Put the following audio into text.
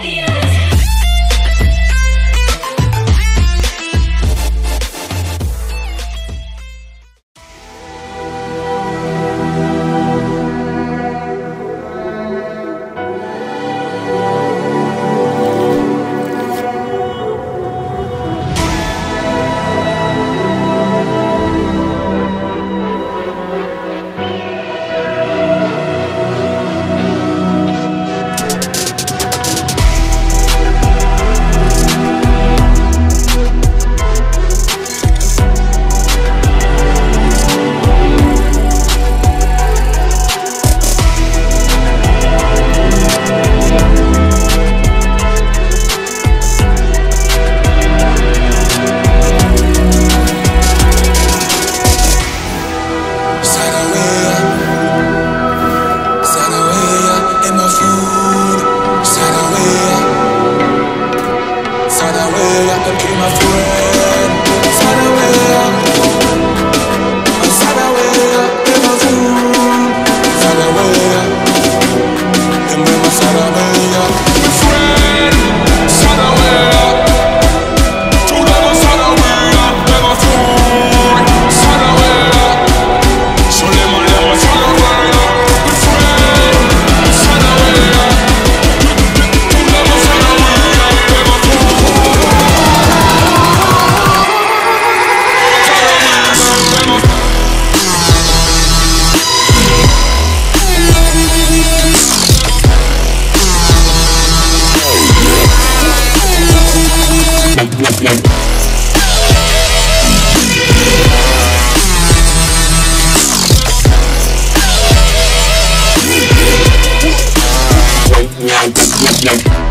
the Yeah.